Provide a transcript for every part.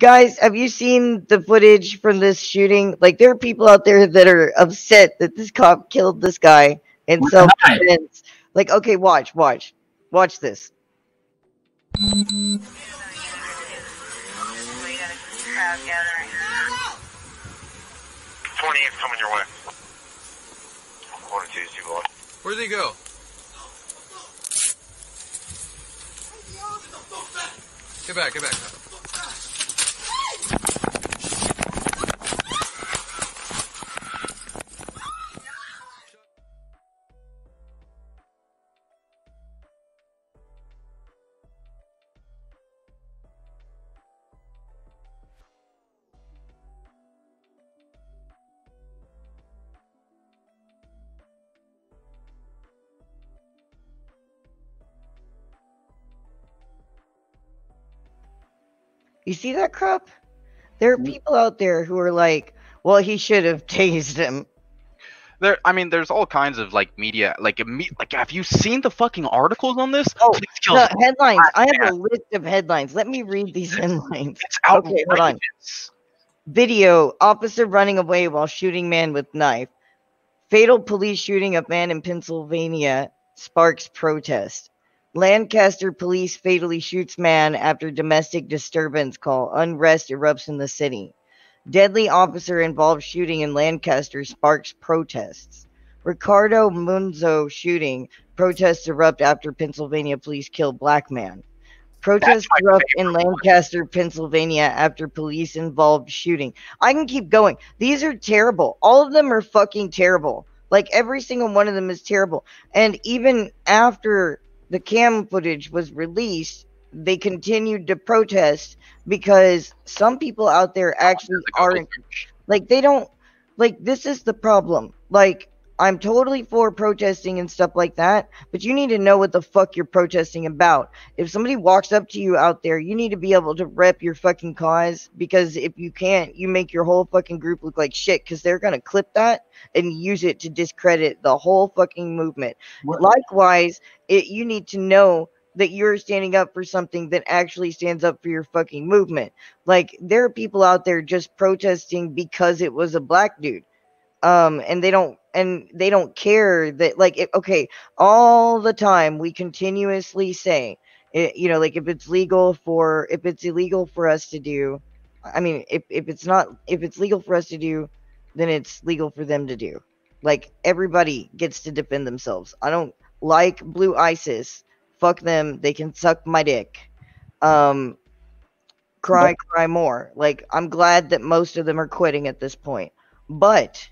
Guys, have you seen the footage from this shooting? Like, there are people out there that are upset that this cop killed this guy in What self defense. Like, okay, watch, watch, watch this. Twenty-eight coming your way. One or two, two below. Where'd they go? Get back, get back. You see that crap? There are mm. people out there who are like, well, he should have tased him. There, I mean, there's all kinds of like media, like imme- like. Have you seen the fucking articles on this? Oh, The headlines. I have man. a list of headlines. Let me read these headlines. It's Okay, hold on. Video officer running away while shooting man with knife. Fatal police shooting of man in Pennsylvania sparks protest. Lancaster police fatally shoots man after domestic disturbance call. Unrest erupts in the city. Deadly officer involved shooting in Lancaster sparks protests. Ricardo Munoz shooting. Protests erupt after Pennsylvania police kill black man. Protests erupt in. Lancaster, Pennsylvania after police involved shooting. I can keep going. These are terrible. All of them are fucking terrible. Like every single one of them is terrible. And even after the cam footage was released, they continued to protest because some people out there oh, actually aren't like they don't like this is the problem. Like I'm totally for protesting and stuff like that, but you need to know what the fuck you're protesting about. If somebody walks up to you out there, you need to be able to rep your fucking cause because if you can't, you make your whole fucking group look like shit because they're gonna clip that and use it to discredit the whole fucking movement. What- Likewise, it you need to know that you're standing up for something that actually stands up for your fucking movement. Like there are people out there just protesting because it was a black dude. Um and they don't and they don't care that like it, okay, all the time we continuously say it, you know like if it's legal for if it's illegal for us to do I mean if if it's not if it's legal for us to do then it's legal for them to do. Like everybody gets to defend themselves. I don't like blue ISIS. Fuck them. They can suck my dick. Um cry cry more. Like I'm glad that most of them are quitting at this point. But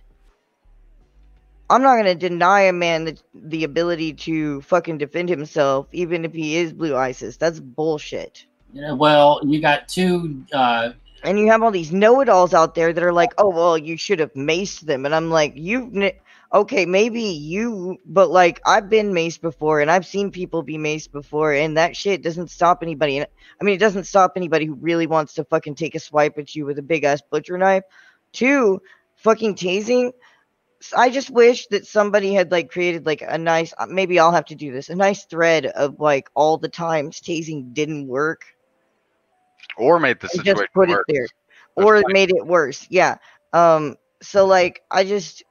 I'm not going to deny a man the, the ability to fucking defend himself even if he is blue ISIS. That's bullshit. Yeah, well, you got two. Uh, And you have all these know-it-alls out there that are like, "Oh, well, you should have maced them," and I'm like, "You, okay, maybe you, but like, I've been maced before, and I've seen people be maced before, and that shit doesn't stop anybody. And I mean, it doesn't stop anybody who really wants to fucking take a swipe at you with a big ass butcher knife. Two, fucking tasing. S- I just wish that somebody had like created like a nice. uh, Maybe I'll have to do this. A nice thread of like all the times tasing didn't work or made the situation just put worse. it there There's or plenty. made it worse yeah um so like i just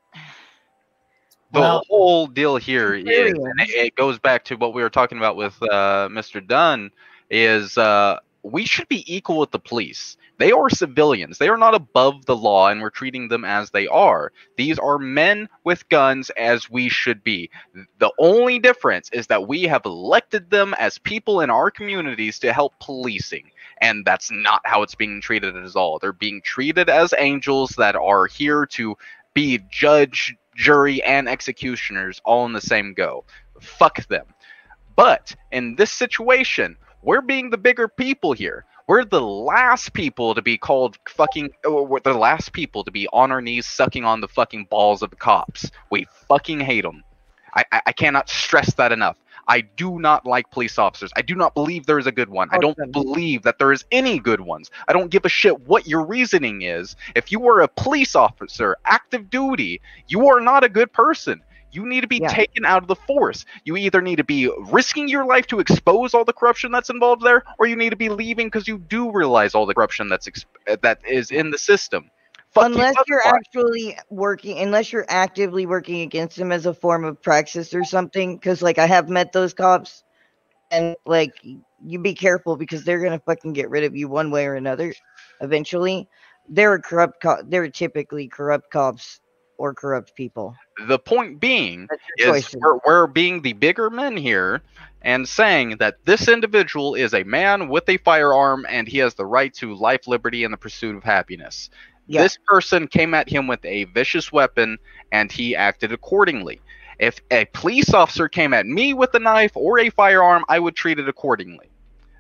the Well- whole deal here is, Period. and it, it goes back to what we were talking about with uh, Mr. Dunn, is uh, we should be equal with the police. They are civilians. They are not above the law, and we're treating them as they are. These are men with guns, as we should be. The only difference is that we have elected them as people in our communities to help policing. And that's not how it's being treated at all. They're being treated as angels that are here to be judge, jury, and executioners all in the same go. Fuck them. But in this situation, we're being the bigger people here. We're the last people to be called fucking. Uh, or we're the last people to be on our knees sucking on the fucking balls of the cops. We fucking hate them. I, I, I cannot stress that enough. I do not like police officers. I do not believe there is a good one. I don't believe that there is any good ones. I don't give a shit what your reasoning is. If you are a police officer, active duty, you are not a good person. You need to be Yeah. taken out of the force. You either need to be risking your life to expose all the corruption that's involved there, or you need to be leaving because you do realize all the corruption that's ex- uh, that is in the system. Fuck unless you're otherwise. actually working unless you're actively working against them as a form of praxis or something because like i have met those cops and like you be careful because they're gonna fucking get rid of you one way or another eventually they're a corrupt co- they're typically corrupt cops or corrupt people the point being is we're, we're being the bigger men here and saying that this individual is a man with a firearm and he has the right to life, liberty, and the pursuit of happiness. Yeah. This person came at him with a vicious weapon and he acted accordingly. If a police officer came at me with a knife or a firearm, I would treat it accordingly.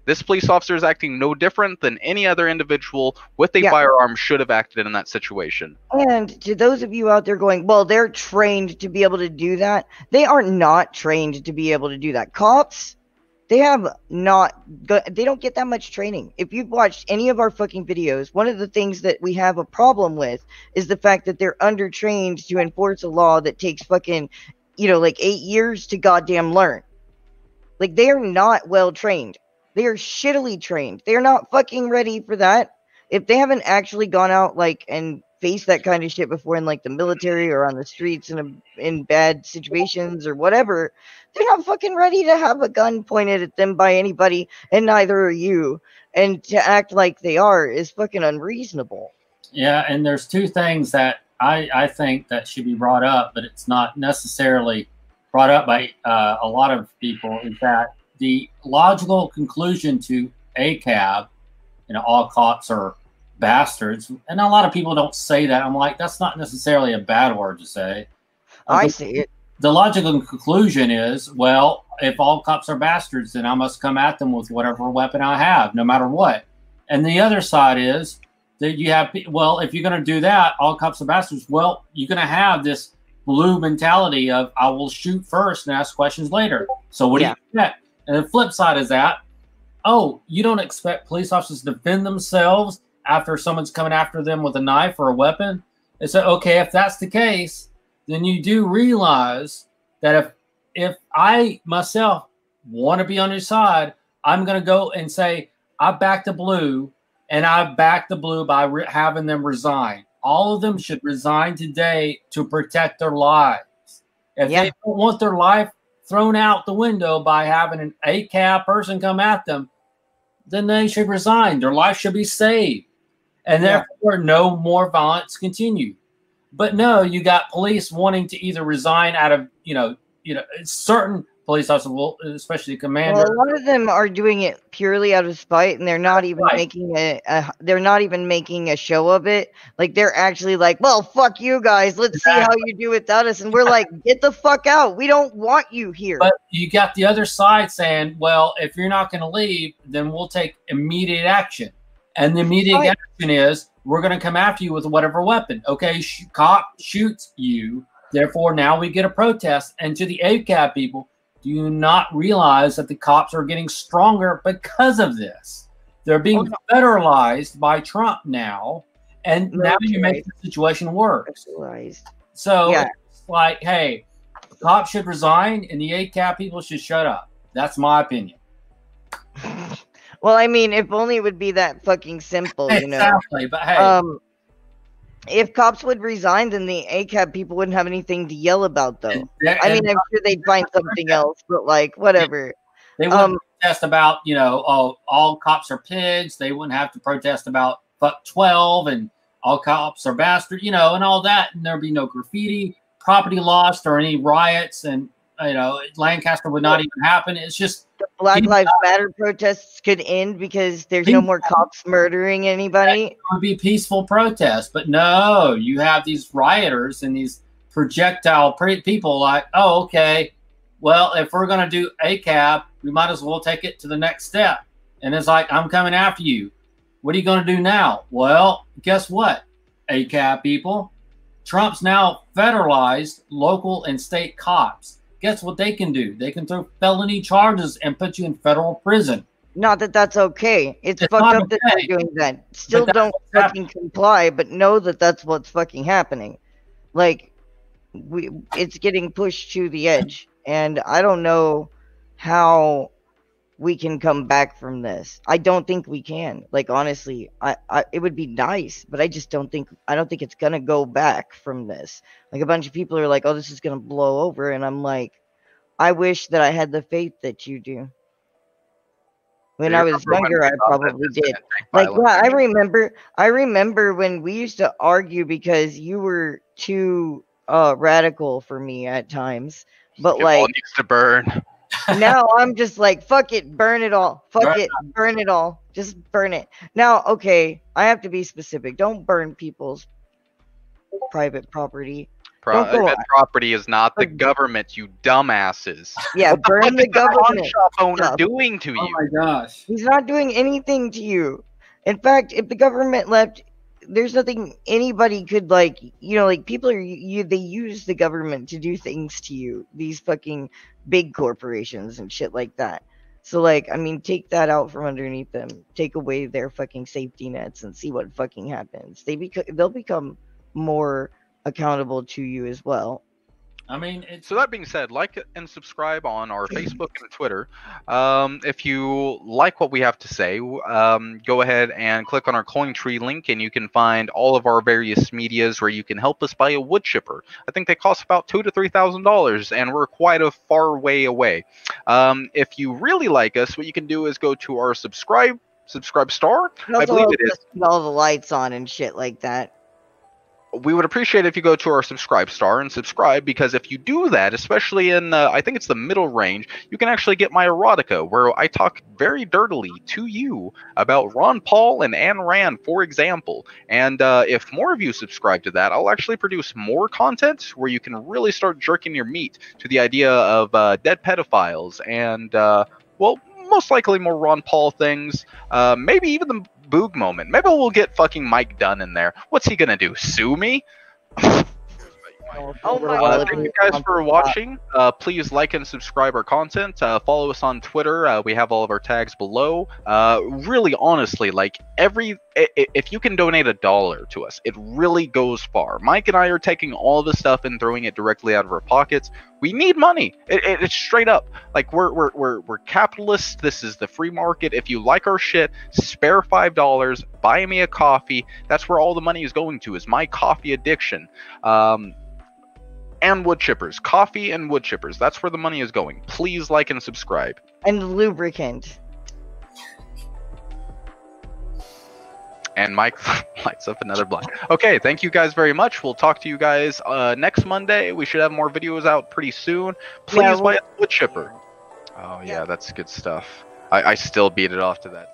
This police officer is acting no different than any other individual with a Yeah. firearm should have acted in that situation. And to those of you out there going, well, they're trained to be able to do that. They are not trained to be able to do that. Cops, they have not, they don't get that much training. If you've watched any of our fucking videos, one of the things that we have a problem with is the fact that they're undertrained to enforce a law that takes fucking, you know, like eight years to goddamn learn. Like they are not well trained. They are shittily trained. They're not fucking ready for that if they haven't actually gone out like and faced that kind of shit before in like the military or on the streets in a, in bad situations or whatever, they're not fucking ready to have a gun pointed at them by anybody, and neither are you. And to act like they are is fucking unreasonable. Yeah, and there's two things that I, I think that should be brought up, but it's not necessarily brought up by uh, a lot of people. Is that the logical conclusion to ACAB? You know, all cops are bastards, and a lot of people don't say that. I'm like, that's not necessarily a bad word to say. Oh, I the- see it. the logical conclusion is well if all cops are bastards then i must come at them with whatever weapon i have no matter what and the other side is that you have well if you're going to do that all cops are bastards well you're going to have this blue mentality of i will shoot first and ask questions later so what Yeah. do you expect and the flip side is that oh you don't expect police officers to defend themselves after someone's coming after them with a knife or a weapon and so okay if that's the case then you do realize that if if I myself want to be on your side, I'm going to go and say I back the blue, and I back the blue by re- having them resign. All of them should resign today to protect their lives. If Yeah. they don't want their life thrown out the window by having an ACAB person come at them, then they should resign. Their life should be saved, and Yeah. therefore no more violence continue. But no, you got police wanting to either resign out of you know you know certain police officers, will, especially the commander. Well, a lot of them are doing it purely out of spite, and they're not even Right. making a, a. They're not even making a show of it. Like they're actually like, "Well, fuck you guys. Let's see how you do without us." And we're like, "Get the fuck out. We don't want you here." But you got the other side saying, well, if you're not going to leave, then we'll take immediate action. And the immediate Right. action is we're going to come after you with whatever weapon. Okay, sh- cop shoots you. Therefore, now we get a protest. And to the ACAB people, do you not realize that the cops are getting stronger because of this? They're being Oh, federalized by Trump now. And now you make the situation worse. So Yeah. it's like, hey, cops should resign and the ACAB people should shut up. That's my opinion. well, I mean, if only it would be that fucking simple, you know. exactly. But hey, Um, if cops would resign, then the ACAB people wouldn't have anything to yell about, though. and- I mean, I'm sure they'd find something else, but like, whatever. they wouldn't um, protest about, you know, oh, all cops are pigs. They wouldn't have to protest about fuck 12 and all cops are bastards, you know, and all that. And there'd be no graffiti, property lost, or any riots. And, you know, Lancaster would not even happen. It's just, The Black Lives Matter protests could end because there's no more cops murdering anybody. it would be peaceful protest. But no, you have these rioters and these projectile pre- people like, oh, okay, well, if we're going to do ACAB, we might as well take it to the next step. And it's like, I'm coming after you. What are you going to do now? Well, guess what, ACAB people? Trump's now federalized local and state cops. Guess what they can do? They can throw felony charges and put you in federal prison. Not that that's okay. It's, It's fucked up that they're doing that. Still don't fucking comply, but know that that's what's fucking happening. Like, we it's getting pushed to the edge, and I don't know how we can come back from this. I don't think we can. Like honestly, I, I it would be nice, but I just don't think I don't think it's gonna go back from this. Like a bunch of people are like, "Oh, this is gonna blow over," and I'm like, I wish that I had the faith that you do. When I was younger, I is not that probably did. Like, yeah, I remember. I remember when we used to argue because you were too uh radical for me at times. But It all like needs to burn. Now, I'm just like, fuck it, burn it all. Fuck Burn it, burn it all. Just burn it. Now, okay, I have to be specific. Don't burn people's private property. Private property is not the government, you dumbasses. Yeah, what the burn the is the pawn government. shop owner stuff. doing to oh you? Oh my gosh. He's not doing anything to you. In fact, if the government left, there's nothing anybody could like. You know, like people are you. They use the government to do things to you. These fucking big corporations and shit like that. So like, I mean, take that out from underneath them. Take away their fucking safety nets and see what fucking happens. They beca- they'll become more accountable to you as well. I mean, it's So that being said, like and subscribe on our Facebook and Twitter. Um, if you like what we have to say, um, go ahead and click on our CoinTree link, and you can find all of our various medias where you can help us buy a wood chipper. I think they cost about two to three thousand dollars, and we're quite a far way away. Um, if you really like us, what you can do is go to our subscribe subscribe star. I believe it is. all the lights on and shit like that. We would appreciate if you go to our subscribe star and subscribe because if you do that, especially in uh, I think it's the middle range, you can actually get my erotica where I talk very dirtily to you about Ron Paul and Ayn Rand, for example. And uh, if more of you subscribe to that, I'll actually produce more content where you can really start jerking your meat to the idea of uh, dead pedophiles and uh, well. Most likely more Ron Paul things, uh, maybe even the Boog moment. Maybe we'll get fucking Mike Dunn in there. What's he gonna do? Sue me? Oh my Uh, thank you guys for watching. Uh, please like and subscribe our content. Uh, follow us on Twitter. Uh, we have all of our tags below. Uh, really, honestly, like every i- i- if you can donate a dollar to us, it really goes far. Mike and I are taking all the stuff and throwing it directly out of our pockets. We need money. It, it, it's straight up. Like we're we're we're we're capitalists. This is the free market. If you like our shit, spare five dollars. Buy me a coffee. That's where all the money is going to. Is my coffee addiction. Um, and wood chippers, coffee and wood chippers. That's where the money is going. Please like and subscribe. And lubricant. And Mike lights up another blind. Okay, thank you guys very much. We'll talk to you guys uh, next Monday. We should have more videos out pretty soon. Please Yeah, buy a wood chipper. Oh yeah, Yeah. that's good stuff. I, I still beat it off to that.